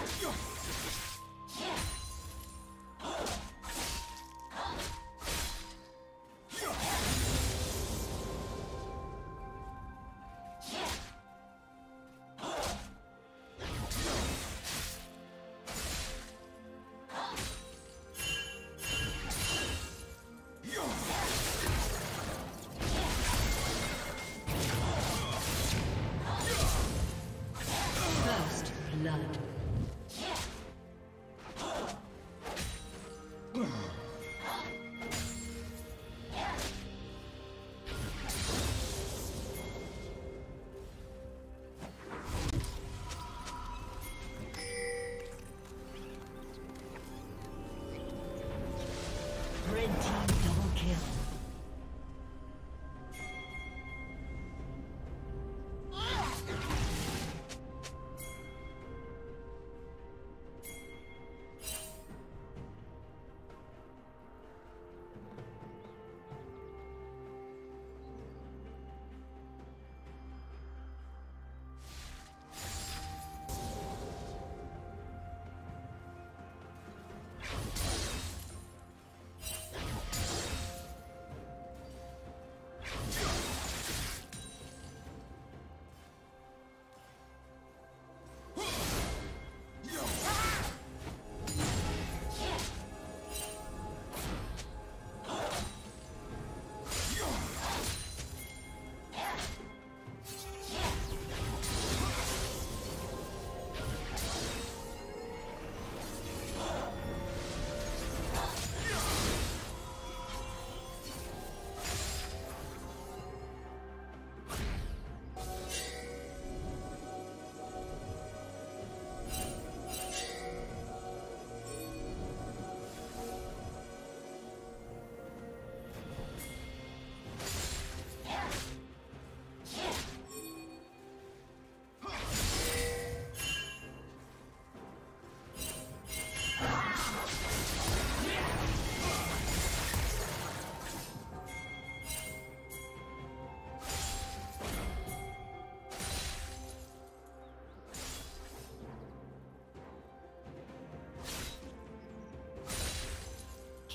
Yeah.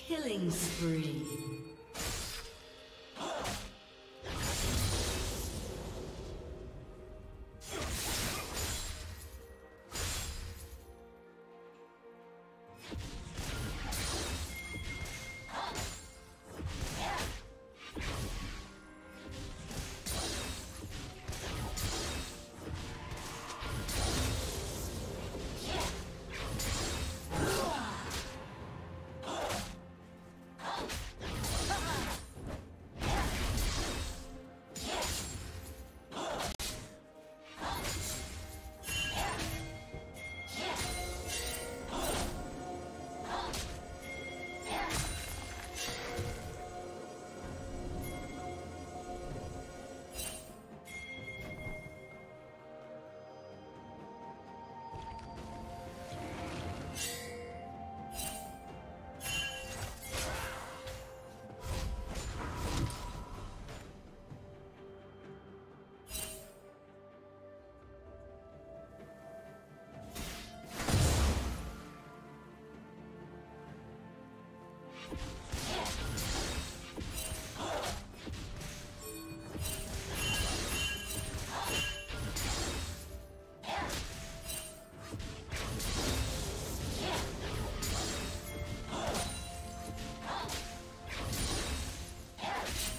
Killing spree.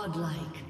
Godlike.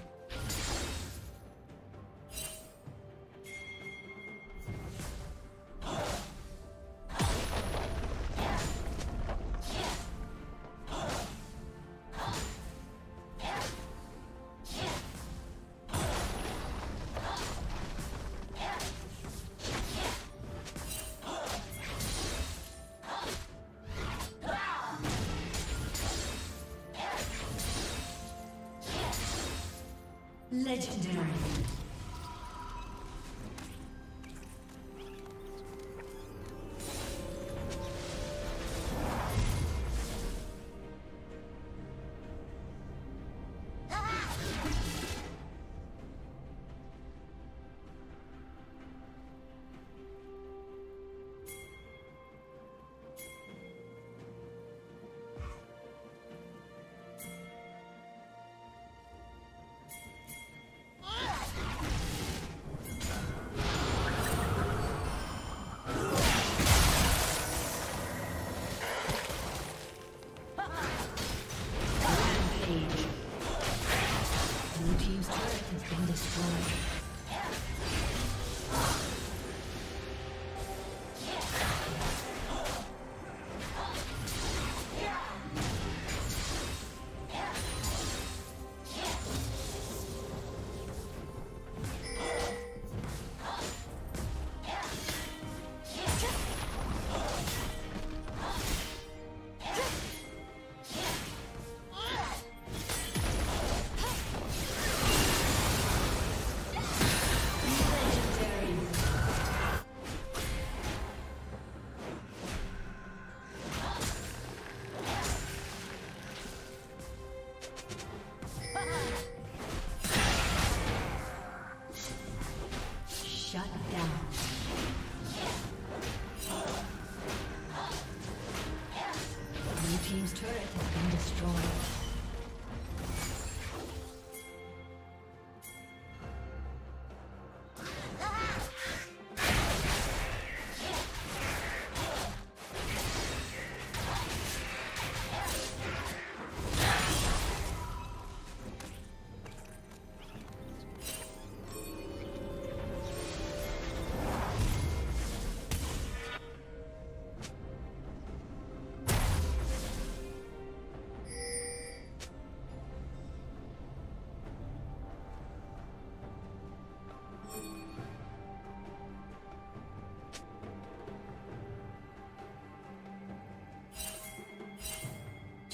Legendary.